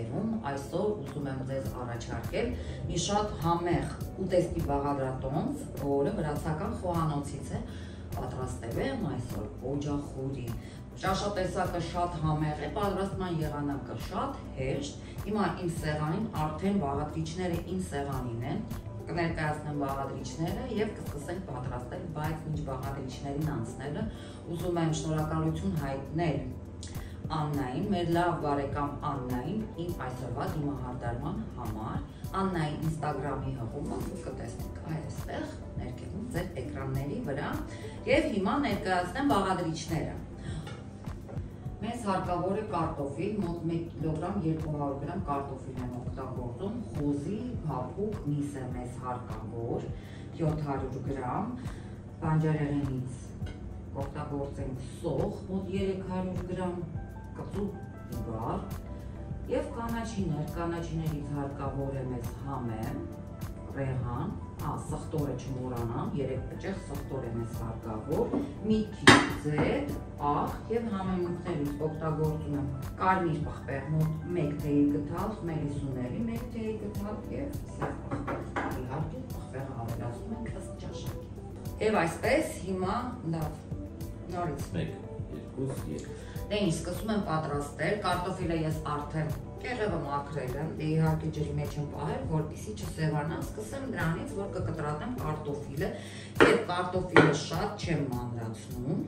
եթերում այսօր ուզում եմ ձեզ առաջարկել մի շատ համեղ ուտեստի բաղադրատոմս, որը վրացական խոհանոցից է պատրաստել եմ այսօր օջախուրի։ Ճաշատեսակը շատ համեղ է, պատրաստման եղանակը շատ հեշտ։ Հիմա իմ սեղանին արդեն բաղադրիչները իմ սեղանին են, կներկայացնեմ բաղադրիչները եւ կսկսենք պատրաստել, բայց ինչ բաղադրիչներին անցնելը ուզում եմ շնորհակալություն հայտնել Աննային, մեր լավ բարեկամ Աննային իմ այսօրվա դիմահարդարման համար։ Աննայի Instagram-ի հղումը դուք կտեսնեք այստեղ ներքևում ձեր էկրանների վրա եւ հիմա ներկայացնեմ բաղադրիչները։ Մեզ հարկավոր է կարտոֆիլ, մոտ 1 կիլոգրամ 200 գրամ կարտոֆիլ եմ օգտագործում, խոզի, փափուկ, միս է մեզ հարկավոր 700 գրամ, բանջարեղենից օգտագործենք սոխ, մոտ 300 գրամ, կծու բիբար եւ կանաչիներ, կանաչիներից հարկավոր է մեզ համեմ, ռեհան, ա, սխտորը չմոռանամ, երեք պճեղ սխտոր է մեզ հարկավոր, մի քիչ ձետ, աղ եւ համեմունքներից օգտագործում եմ կարմիր պղպեղ մոտ 1 թեյի գթալ, մելիսուների 1 թեյի գթալ եւ սև պղպեղ։ Իհարկե պղպեղը ավելացնում ենք ըստ ճաշակի։ Եվ այսպես հիմա լավ նորից 1 2 3 Դե ինչ սկսում եմ պատրաստել, կարտոֆիլը ես արդեն կեղևը մաքրել եմ, դե իհարկե ջրի մեջ եմ պահել, որպեսզի չսևանա, սկսեմ դրանից, որ կկտրատեմ կարտոֆիլը, եւ կարտոֆիլը շատ չեմ մանրացնում։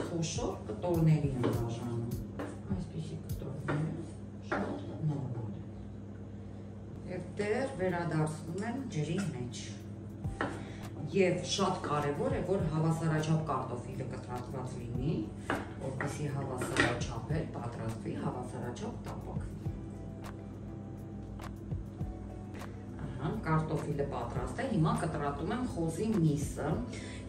Խոշոր կտորների եմ բաժանում։ Այսպեսի կտորներ շատ նորմալ։ Եվ դեռ վերադարձնում եմ ջրի մեջ եւ շատ կարեւոր է որ հավասարաչափ կարտոֆիլը կտրատված լինի, որպեսզի հավասարաչափ է պատրաստվի, հավասարաչափ տապակվի։ Ահա, կարտոֆիլը պատրաստ է, հիմա կտրատում եմ խոզի միսը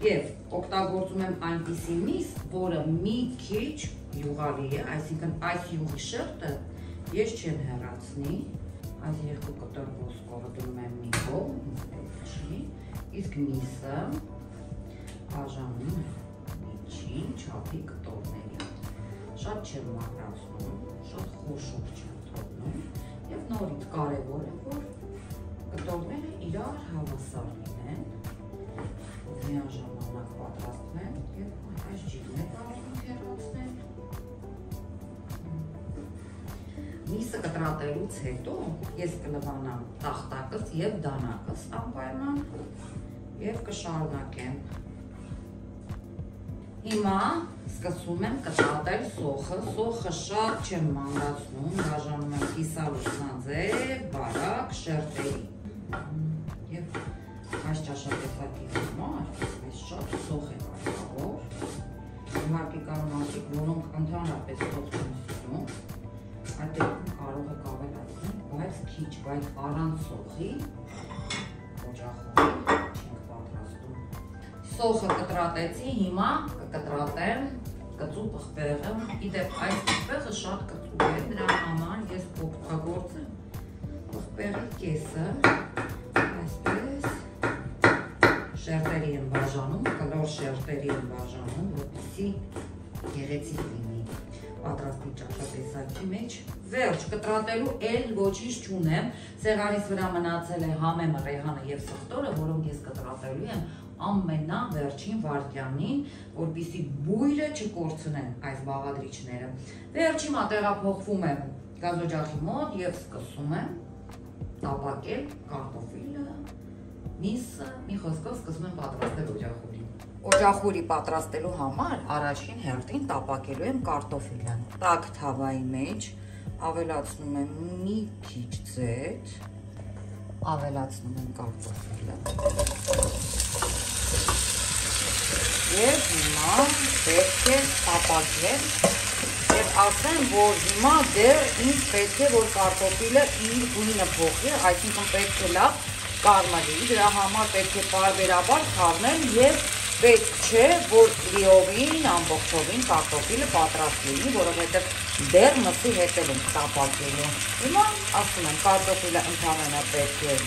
եւ օգտագործում եմ այնպիսի միս, որը մի քիչ յուղալի է, այսինքն այս յուղի շերտը ես չեմ հեռացնի, այս երկու կտոր ոսկորը դնում եմ մի կողմ, չի իսկ միսը բաժանում միջին չափի կտորների։ Շատ չեմ մաքրացնում, շատ խոշոր չեմ թողնում եւ նորից կարեւոր է որ կտորները իրար հավասար լինեն, միաժամանակ պատրաստվեն եւ այս է կարող հեռացնել։ Միսը կտրատելուց հետո ես կլվանամ տախտակս եւ դանակս անպայման եւ կշարունակեմ։ Հիմա սկսում եմ կտրատել սոխը, սոխը շատ չեմ մանրացնում, բաժանում եմ կիսալուսնաձև, բարակ, շերտերի։ Եվ այս ճաշակեցակի համար ես շատ սոխ եմ արքավոր։ Իհարկե կան մարդիկ, որոնք ընդհանրապես սոխ չեն սիրում, այդ բայց քիչ, բայց առանց սոխի օջախում սոխը կտրատեցի, հիմա կկտրատեմ կծու պղպեղը։ Իդեպ այս պղպեղը շատ կծու է, դրա համար ես օգտագործեմ պղպեղի կեսը, այսպես շերտերի եմ բաժանում, կլոր շերտերի եմ բաժանում, որպեսզի գեղեցիկ լինի պատրաստի ճաշատեսակի մեջ։ Վերջ կտրատելու էլ ոչինչ չունեմ։ Սեղանիս վրա մնացել է համեմը, ռեհանը եւ սխտորը, որոնք ես կտրատելու եմ ամենավերջին վարկյանին, որպիսի բույրը չկորցնեն այս բաղադրիչները։ Վերջի մա տեղափոխվում եմ գազօջախի մոտ եւ սկսում եմ տապակել կարտոֆիլը, միսը, մի խոսքով սկսում եմ պատրաստել օջախուրին։ Օջախուրի պատրաստելու համար առաջին հերթին տապակելու եմ կարտոֆիլը։ Տաք թավայի մեջ ավելացնում եմ մի քիչ ձետ, ավելացնում եմ կարտոֆիլը Եվ հիմա պետք է տապակել եւ ասեմ, որ հիմա դեռ ինձ պետք է որ կարտոֆիլը իր գույնը փոխի, այսինքն պետք է լավ կարմրի, դրա համար պետք է բարբերաբար խառնել եւ պետք չէ, որ լիովին ամբողջովին կարտոֆիլը պատրաստ լինի, որովհետև դեռ մսի հետևում տապակելու։ Հիմա ասում եմ, կարտոֆիլը ընդհանրապես պետք է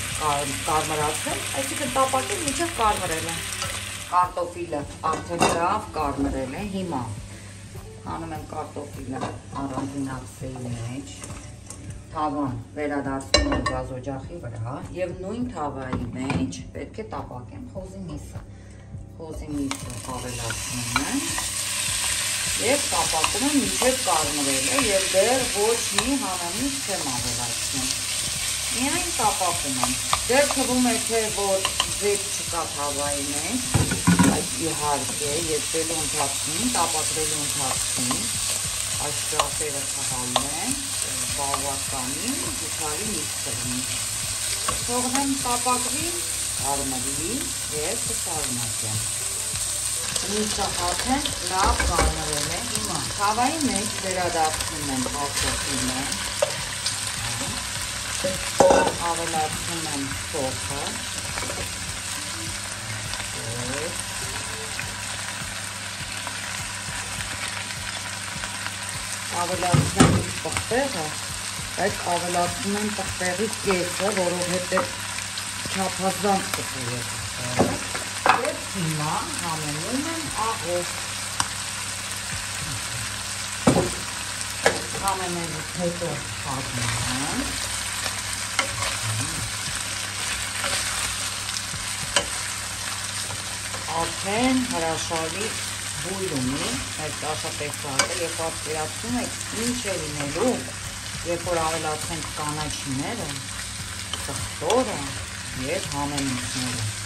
կարմրացնել, այսինքն տապակել մինչև կարմրելը կարտոֆիլը արդեն լավ կարմրել է։ Հիմա Անում եմ կարտոֆիլը առանձին աքսեի մեջ թավան վերադարձնում եմ գազօջախի վրա եւ նույն թավայի մեջ պետք է տապակեմ խոզի միսը։ Խոզի միսը ավելացնում եմ եւ կապակում եմ մինչեւ կարմրելը եւ դեռ ոչ մի հանամից չեմ ավելացնում։ Միայն կապակում եմ։ Դեռ թվում է թե որ ձետ չկա թավայի մեջ, բայց իհարկե եթելու ընթացքում, տապակրելու ընթացքում այս ճապերը թվալն են, բավականին զուտարի միստրին։ Թողնեմ տապակրի, արմրի և կշարունակեմ միսը հացեն լավ կարմրել է հիմա թավայի մեջ վերադարձնում եմ կարտոֆիլը ավելացնում եմ սոխը ավելացնում եմ պղպեղը բայց ավելացնում եմ պղպեղի կեսը որովհետև չափազանց պղպեղը Եվ հիմա համենում եմ աղով։ Համենելուց հետո հատնում եմ։ Արդեն հրաշալի բույր ունի, այդ աշատեսակը, երբ պատկերացնում եք ինչ է լինելու, երբ որ ավելացնենք կանաչիները, սխտորը և համենությունները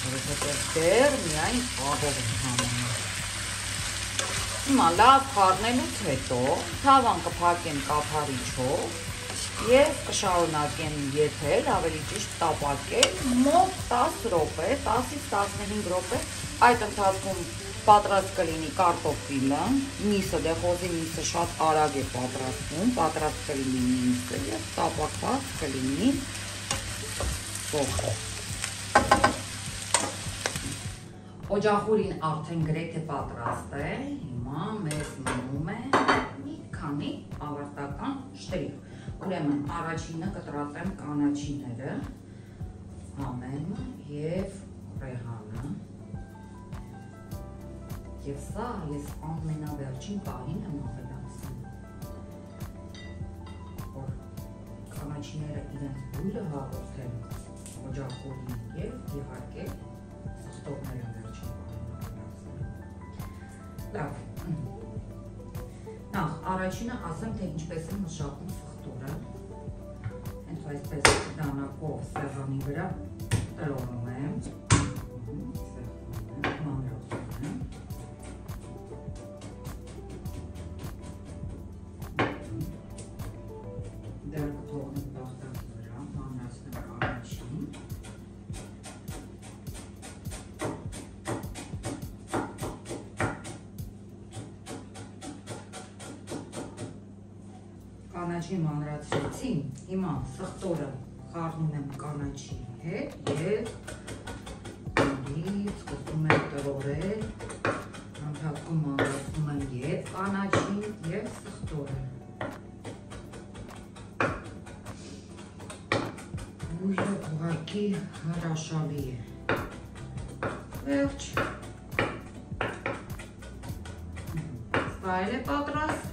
որովհետև դեռ միայն աղով եմ համենում։ Հիմա լավ խառնելուց հետո թավան կփակեմ կափարիչով եւ կշարունակեմ եթել, ավելի ճիշտ տապակել մոտ 10 րոպե, 10-ից 15 րոպե։ Այդ ընթացքում պատրաստ կլինի կարտոֆիլը, միսը, դե խոզի միսը շատ արագ է պատրաստվում, պատրաստ կլինի միսը եւ տապակված կլինի սոխը։ Օջախուրին արդեն գրեթե պատրաստ է։ Հիմա մեզ մնում է մի քանի ավարտական շտրիխ։ Ուրեմն առաջինը կտրատեմ կանաչիները, ամենը եւ ռեհանը։ Եվ սա ես ամենավերջին պահին եմ ավելացնում։ Որ կանաչիները իրենց բույրը հաղորդեն օջախուրին եւ իհարկե սխտողները Լավ։ Նախ առաջինը ասեմ, թե ինչպես եմ մշակում սխտորը։ Հենց այսպես դանակով սեղանի վրա տրոնում եմ։ կանաչի մանրացրեցի, հիմա սխտորը խառնում եմ կանաչի հետ և նորից սկսում եմ տրորել, ընթացքում մանրացնում եմ և կանաչին և սխտորը։ Ուժը ուղակի հրաշալի է։ Վերջ։ Սա էլ է պատրաստ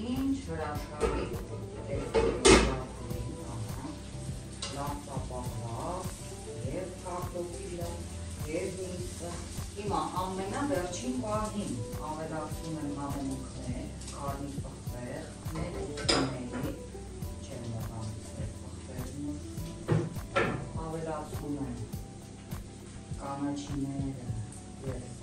ինչ հրաշալի տեսեք լավ ծապահված և կարտոֆիլը և միսը։ Հիմա ամենավերջին պահին ավելացնում եմ համենուքներ, կարմիր պղպեղ, մեր ուզումների, չեմ մոհանցել պղպեղն, ավելացնում եմ կանաչիները եւ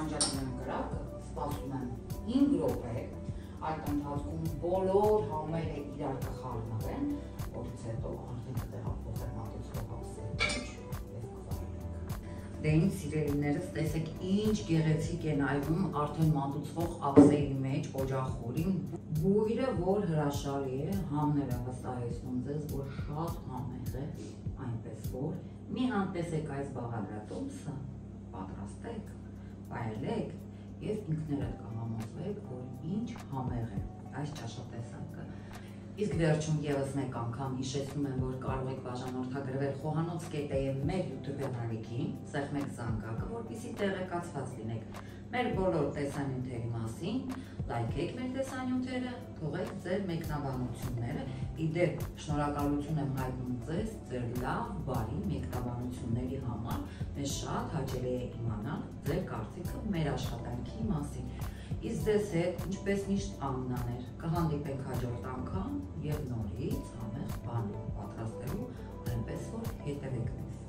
անջատում եմ գրակը, սպասում եմ 5 րոպե այդ ընթացքում բոլոր համերը իրար կխառնվեն, որից հետո արդեն ափսեջ եւ կվայելենք։ Դե իմ սիրելիներս, տեսեք ինչ գեղեցիկ է նայվում արդեն մատուցվող ափսեի մեջ օջախորին։ Բույրը, որ հրաշալի է, համները վստահեցնում ձեզ, որ շատ համեղ է, այնպես որ մի համտեսեք այս բաղադրատոմսը, պատրաստեք, վայելեք եւ ինքներդ կհամոզվեք, որ ինչ համեղ է այս ճաշատեսակը։ Իսկ վերջում եւս մեկ անգամ հիշեցնում եմ, որ կարող եք բաժանորդագրվել խոհանոց կետեի մեր YouTube-յան արիքին, սեղմեք զանգակը, որպեսզի տեղեկացված լինեք մեր բոլոր տեսանյութերի մասին, լայքեք մեր տեսանյութերը, թողեք ձեր մեկնաբանությունները։ Իդեպ, շնորհակալություն եմ հայտնում ձեզ ձեր լավ, բարի մեկնաբանությունների համար։ Մեզ շատ հաճելի է իմանալ ձեր կարծիքը մեր աշխատանքի մասին։ Իսկ ձեզ հետ, ինչպես միշտ Աննաներ, կհանդիպենք հաջորդ անգամ եւ նորից համեղ բան պատրաստելու, այնպես որ հետևեք մեզ։